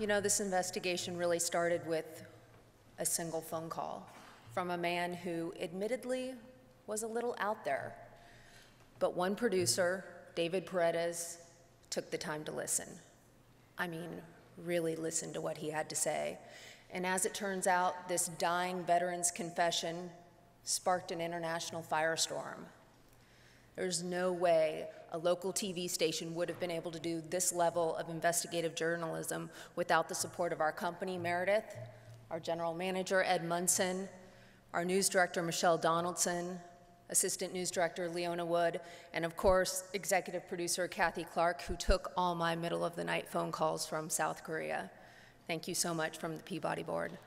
You know, this investigation really started with a single phone call from a man who admittedly was a little out there. But one producer, David Paredes, took the time to listen. I mean, really listen to what he had to say. And as it turns out, this dying veteran's confession sparked an international firestorm. There's no way a local TV station would have been able to do this level of investigative journalism without the support of our company, Meredith, our general manager, Ed Munson, our news director, Michelle Donaldson, assistant news director, Leona Wood, and of course, executive producer, Kathy Clark, who took all my middle of the night phone calls from South Korea. Thank you so much from the Peabody Board.